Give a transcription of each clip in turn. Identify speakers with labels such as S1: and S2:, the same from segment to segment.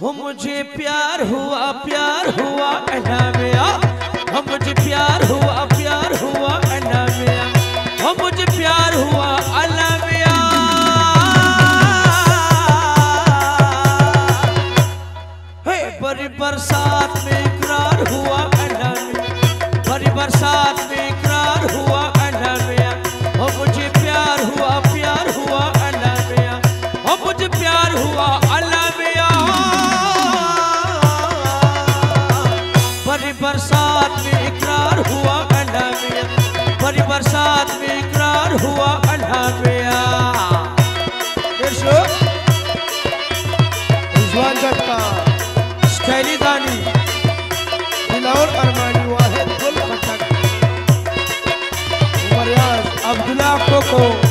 S1: हो मुझे प्यार हुआ प्यार हुआ अनामिया हो मुझे प्यार हुआ प्यार हुआ अनामिया हो मुझे प्यार हुआ अनामिया बड़ी बरसात में इकरार हुआ अनामिया बड़ी बरसात बरसात में इकरार हुआ अल्लाह
S2: रिजवान जट्टा
S1: स्टाइली दानी।
S2: दिलावर अरमानी वाहिद गुल खटक उमर अब्दुल्ला कोको।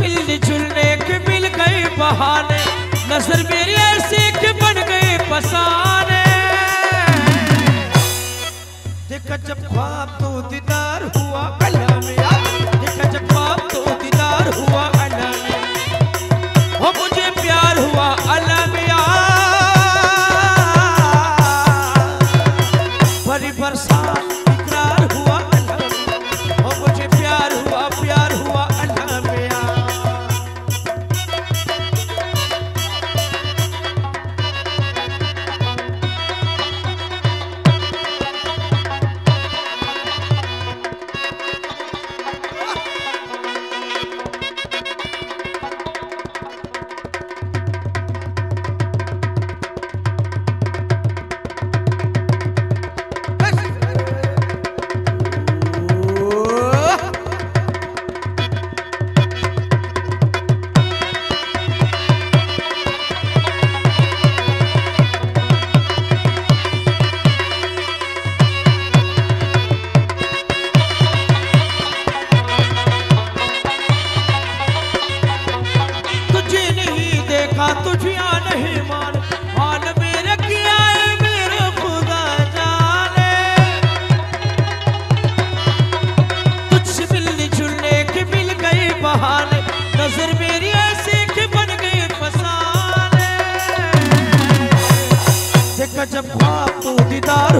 S1: मिलने जुलने के मिल गए बहाने। नज़र मेरी ऐसे के बन गए फसाने देखा जब ख्वाब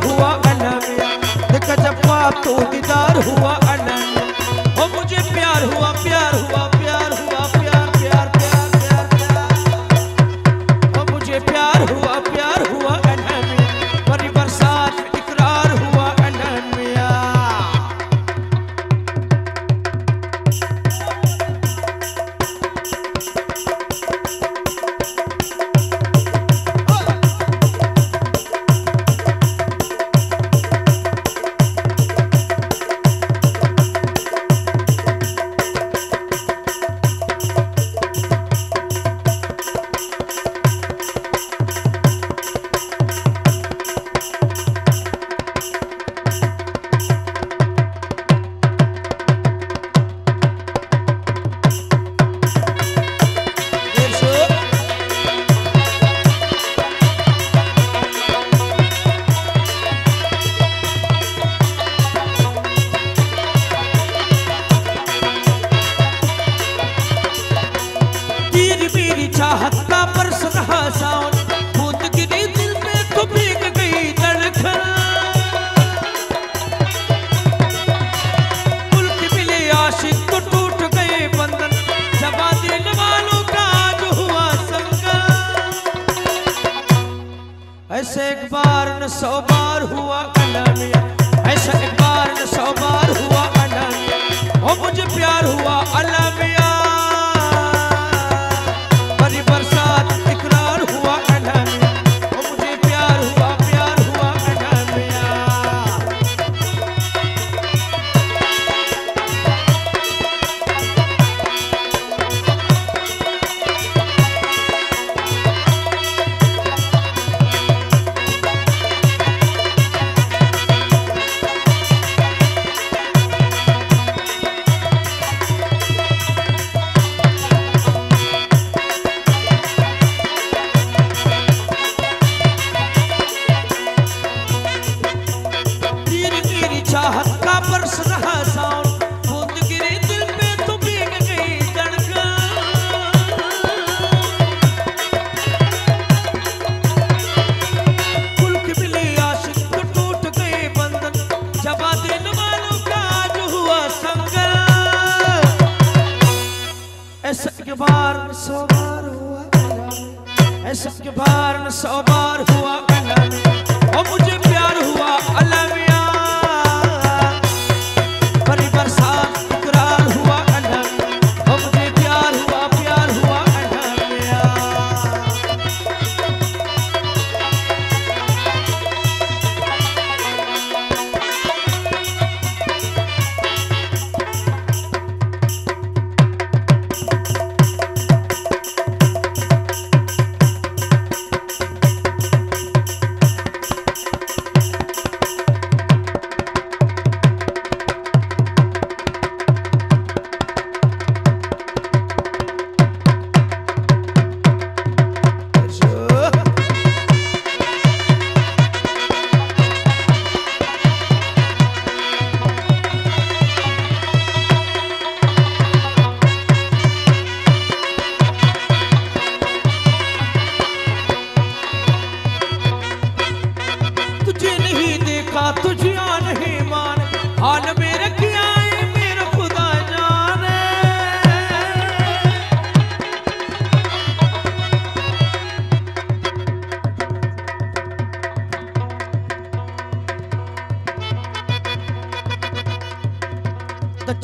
S1: हुआ अनमिया देखा जब तो दीदार हुआ अनमिया ओ मुझे प्यार हुआ प्यार हुआ प्यार हुआ, प्यार प्यार प्यार प्यार प्यार। ओ मुझे प्यार हुआ प्यार हुआ चाहत भूत गिरी दिल तो भीग गई धड़कन मिले आशिक तो टूट गए बंधन जबा दिल वालों का आज हुआ संग ऐसे एक बार न सौ बार हुआ अनन्या, ऐसा एक बार न सौ बार हुआ अनन्या और मुझे प्यार हुआ अलग कारण सौ बार हुआ कंगन। ओ मुझे